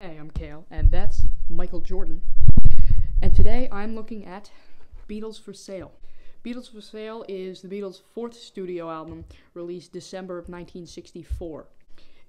Hey, I'm Cael, and that's Michael Jordan. And today I'm looking at Beatles for Sale. Beatles for Sale is the Beatles' fourth studio album, released December of 1964.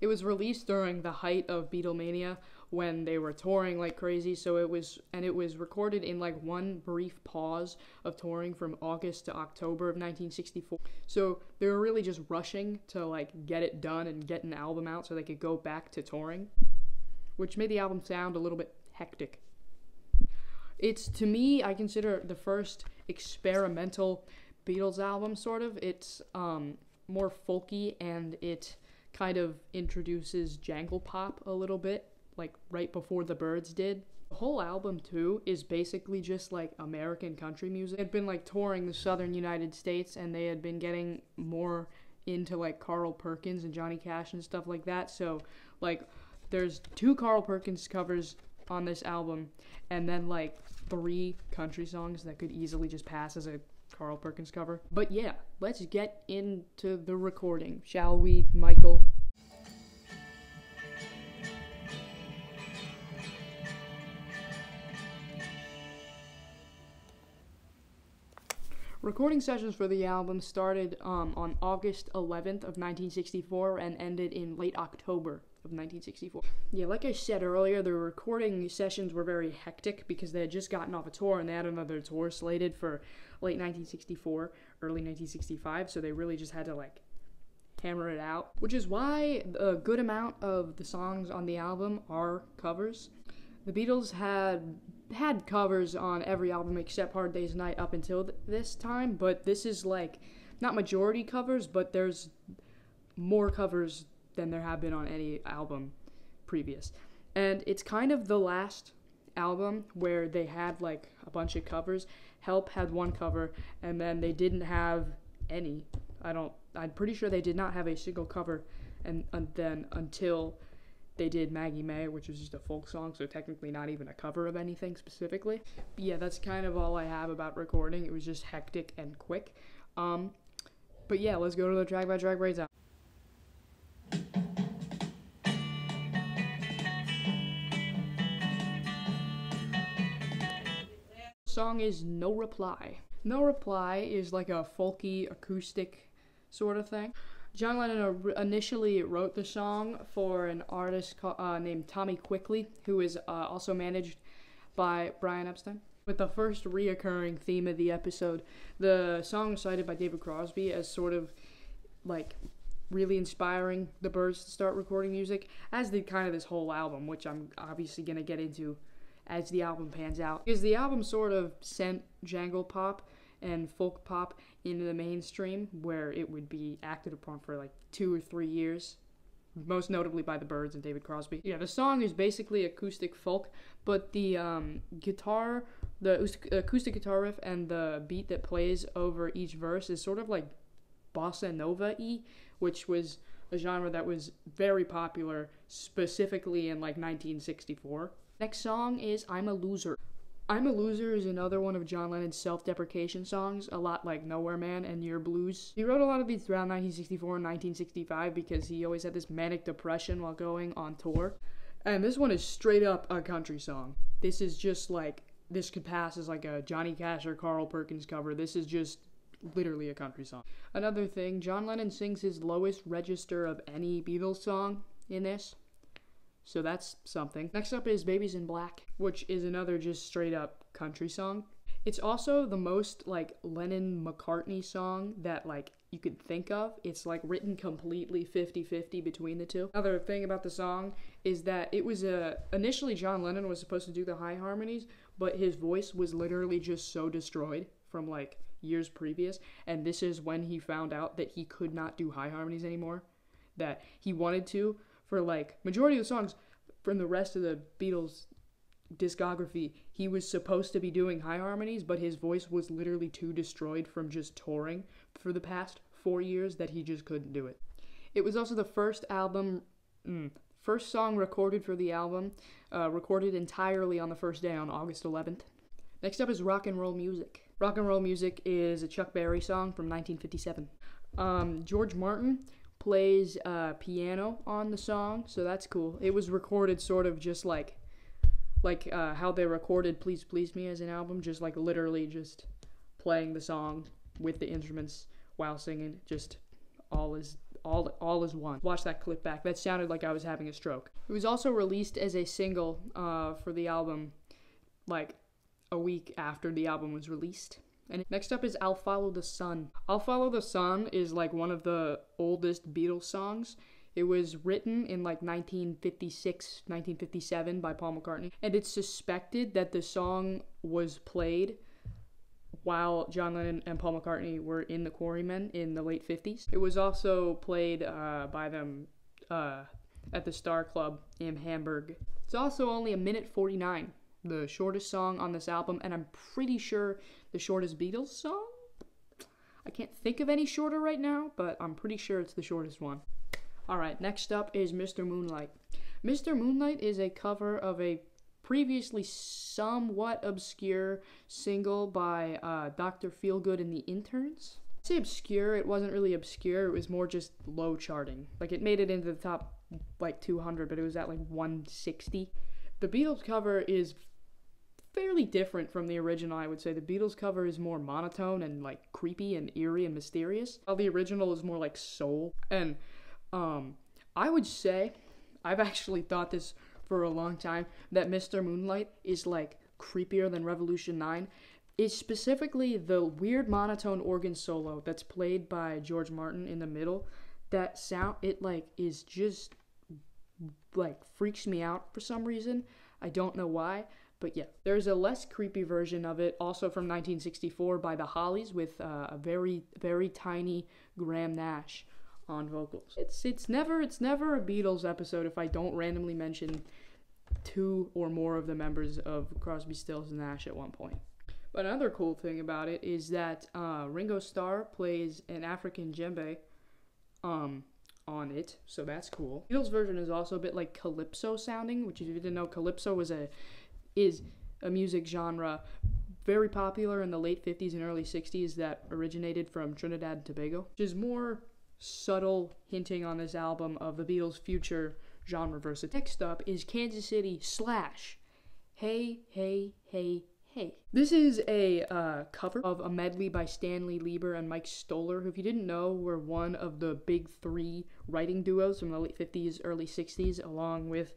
It was released during the height of Beatlemania when they were touring like crazy, so it was and it was recorded in like one brief pause of touring from August to October of 1964. So they were really just rushing to like get it done and get an album out so they could go back to touring which made the album sound a little bit hectic. It's to me, I consider the first experimental Beatles album, sort of. It's um, more folky and it kind of introduces jangle pop a little bit, like right before the Byrds did. The whole album, too, is basically just like American country music. They had been like touring the southern United States and they had been getting more into like Carl Perkins and Johnny Cash and stuff like that. So, like, there's two Carl Perkins covers on this album, and then like three country songs that could easily just pass as a Carl Perkins cover. But yeah, let's get into the recording, shall we, Michael? Recording sessions for the album started um, on August 11th of 1964 and ended in late October of 1964. Yeah, like I said earlier, the recording sessions were very hectic because they had just gotten off a tour and they had another tour slated for late 1964, early 1965, so they really just had to like hammer it out, which is why a good amount of the songs on the album are covers. The Beatles had had covers on every album except Hard Day's Night up until th- this time, but this is like not majority covers, but there's more covers than there have been on any album previous. And it's kind of the last album where they had like a bunch of covers. Help had one cover, and then they didn't have any. I don't. I'm pretty sure they did not have a single cover, and, and then until they did Maggie May, which was just a folk song, so technically not even a cover of anything specifically. But yeah, that's kind of all I have about recording. It was just hectic and quick. Um, but yeah, let's go to the track by track breakdown. Song is No Reply. No Reply is like a folky acoustic sort of thing. John Lennon initially wrote the song for an artist uh, named Tommy Quickly, who is uh, also managed by Brian Epstein. With the first reoccurring theme of the episode, the song cited by David Crosby as sort of like really inspiring the Byrds to start recording music, as did kind of this whole album, which I'm obviously going to get into as the album pans out. Because the album sort of sent jangle pop and folk pop into the mainstream where it would be acted upon for like two or three years most notably by the Byrds and David Crosby. Yeah, the song is basically acoustic folk, but the um, guitar, the acoustic guitar riff, and the beat that plays over each verse is sort of like bossa nova y, which was a genre that was very popular specifically in like 1964. Next song is I'm a Loser. I'm a Loser is another one of John Lennon's self deprecation songs, a lot like Nowhere Man and Yer Blues. He wrote a lot of these throughout 1964 and 1965 because he always had this manic depression while going on tour. And this one is straight up a country song. This is just like, this could pass as like a Johnny Cash or Carl Perkins cover. This is just literally a country song. Another thing, John Lennon sings his lowest register of any Beatles song in this. So that's something. Next up is Babies in Black, which is another just straight up country song. It's also the most like Lennon McCartney song that like you could think of. It's like written completely 50-50 between the two. Another thing about the song is that it was a initially John Lennon was supposed to do the high harmonies, but his voice was literally just so destroyed from like years previous, and this is when he found out that he could not do high harmonies anymore. That he wanted to, for like majority of the songs from the rest of the Beatles discography, he was supposed to be doing high harmonies, but his voice was literally too destroyed from just touring for the past four years that he just couldn't do it. It was also the first album, mm, first song recorded for the album, uh, recorded entirely on the first day on August 11th. Next up is Rock and Roll Music. Rock and Roll Music is a Chuck Berry song from 1957. Um, George Martin plays uh, piano on the song, so that's cool. It was recorded sort of just like like uh, how they recorded "Please Please Me" as an album, just like literally just playing the song with the instruments while singing, just all is all all is one. Watch that clip back. That sounded like I was having a stroke. It was also released as a single uh, for the album, like a week after the album was released. And next up is I'll Follow the Sun. I'll Follow the Sun is like one of the oldest Beatles songs. It was written in like 1956, 1957 by Paul McCartney, and it's suspected that the song was played while John Lennon and Paul McCartney were in the Quarrymen in the late 50s. It was also played uh, by them uh, at the Star Club in Hamburg. It's also only a minute 49, the shortest song on this album, and I'm pretty sure the shortest Beatles song. I can't think of any shorter right now, but I'm pretty sure it's the shortest one. Alright, next up is Mr. Moonlight. Mr. Moonlight is a cover of a previously somewhat obscure single by uh, Dr. Feelgood and the Interns. I'd say obscure, it wasn't really obscure, it was more just low charting. Like it made it into the top like 200, but it was at like 160. The Beatles cover is fairly different from the original, I would say. The Beatles cover is more monotone and like creepy and eerie and mysterious, while the original is more like soul. And um, I would say, I've actually thought this for a long time, that Mr. Moonlight is like creepier than Revolution 9 is specifically the weird monotone organ solo that's played by George Martin in the middle. That sound, it like is just like freaks me out for some reason. I don't know why, but yeah, there's a less creepy version of it, also from 1964 by the Hollies with uh, a very very tiny Graham Nash on vocals. It's it's never it's never a Beatles episode if I don't randomly mention two or more of the members of Crosby, Stills, and Nash at one point. But another cool thing about it is that uh, Ringo Starr plays an African djembe um, on it, so that's cool. Beatles version is also a bit like calypso sounding, which if you didn't know, calypso was a is a music genre very popular in the late 50s and early 60s that originated from Trinidad and Tobago, which is more subtle hinting on this album of the Beatles' future genre versatility. Next up is Kansas City slash Hey, Hey, Hey, Hey. This is a uh, cover of a medley by Stanley Lieber and Mike Stoller, who, if you didn't know, were one of the big three writing duos from the late 50s, early 60s, along with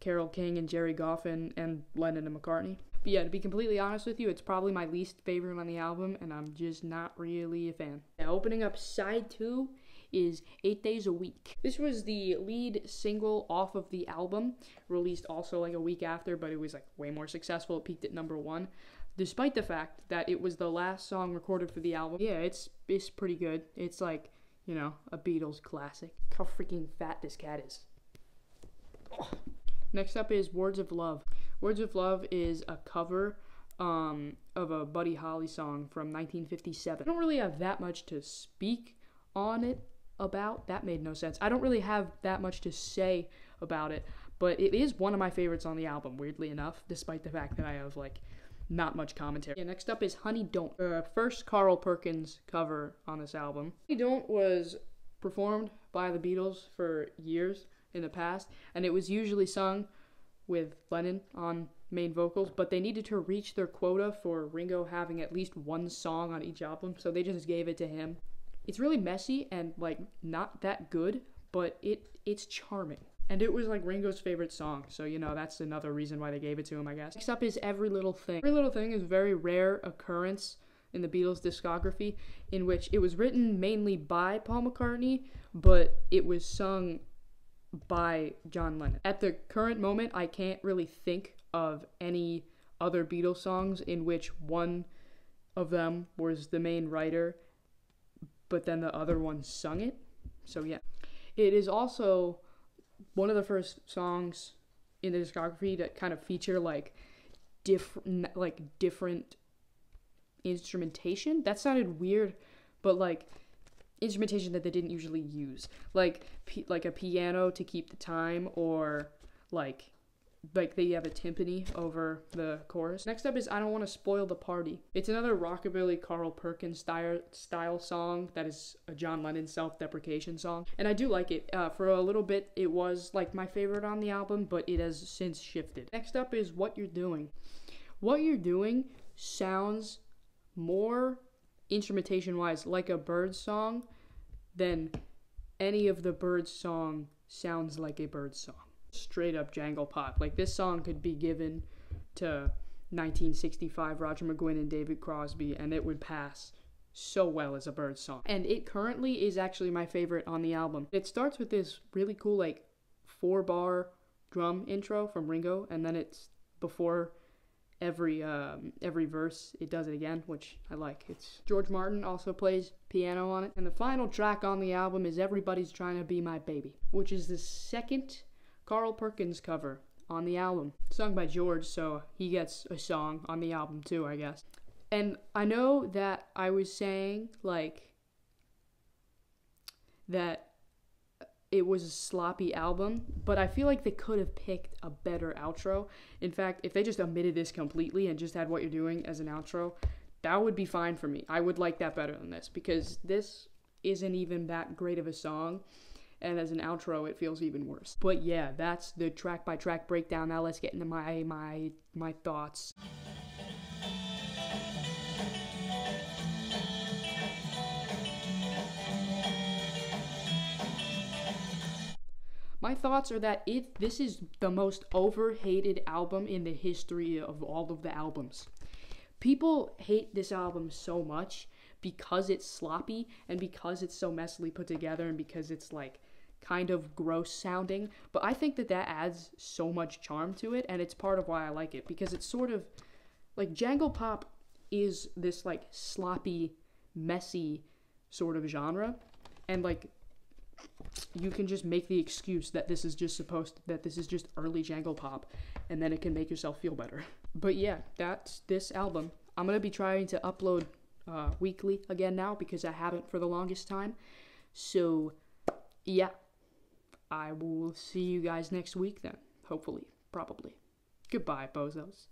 Carole King and Gerry Goffin and Lennon and McCartney. But yeah, to be completely honest with you, it's probably my least favorite on the album, and I'm just not really a fan. Now, opening up side two is Eight Days a Week. This was the lead single off of the album, released also like a week after, but it was like way more successful. It peaked at number one. Despite the fact that it was the last song recorded for the album, yeah, it's it's pretty good. It's like you know a Beatles classic. How freaking fat this cat is. Next up is Words of Love. Words of Love is a cover um, of a Buddy Holly song from 1957. I don't really have that much to speak on it about. That made no sense. I don't really have that much to say about it, but it is one of my favorites on the album, weirdly enough, despite the fact that I have like not much commentary. Yeah, next up is Honey Don't, uh, first Carl Perkins cover on this album. Honey Don't was performed by the Beatles for years in the past, and it was usually sung with Lennon on main vocals, but they needed to reach their quota for Ringo having at least one song on each album, so they just gave it to him. It's really messy and like not that good, but it it's charming. And it was like Ringo's favorite song, so you know that's another reason why they gave it to him, I guess. Next up is Every Little Thing. Every Little Thing is a very rare occurrence in the Beatles' discography, in which it was written mainly by Paul McCartney, but it was sung by John Lennon. At the current moment, I can't really think of any other Beatles songs in which one of them was the main writer but then the other one sung it. So yeah. It is also one of the first songs in the discography that kind of feature like different like different instrumentation. That sounded weird, but like instrumentation that they didn't usually use. Like like a piano to keep the time or like like they have a timpani over the chorus. Next up is I Don't Want to Spoil the Party. It's another rockabilly Carl Perkins style, style song that is a John Lennon self deprecation song. And I do like it. Uh, for a little bit, it was like my favorite on the album, but it has since shifted. Next up is What You're Doing. What You're Doing sounds more instrumentation wise like a Byrds song then any of the Byrds song sounds like a Byrds song straight up jangle pop. Like this song could be given to 1965 Roger McGuinn and David Crosby, and it would pass so well as a Byrds song. And it currently is actually my favorite on the album. It starts with this really cool like four bar drum intro from Ringo, and then it's before every um, every verse it does it again, which I like. It's George Martin also plays piano on it, and the final track on the album is "Everybody's Trying to Be My Baby," which is the second Carl Perkins cover on the album, sung by George, so he gets a song on the album too, I guess. And I know that I was saying, like, that it was a sloppy album, but I feel like they could have picked a better outro. In fact, if they just omitted this completely and just had what you're doing as an outro, that would be fine for me. I would like that better than this because this isn't even that great of a song and as an outro it feels even worse but yeah that's the track by track breakdown now let's get into my my my thoughts My thoughts are that it this is the most overhated album in the history of all of the albums. People hate this album so much because it's sloppy and because it's so messily put together and because it's like kind of gross sounding, but I think that that adds so much charm to it, and it's part of why I like it because it's sort of like jangle pop is this like sloppy, messy sort of genre, and like you can just make the excuse that this is just supposed that this is just early jangle pop, and then it can make yourself feel better. But yeah, that's this album. I'm gonna be trying to upload uh, weekly again now because I haven't for the longest time. So yeah, I will see you guys next week then. Hopefully. Probably. Goodbye, bozos.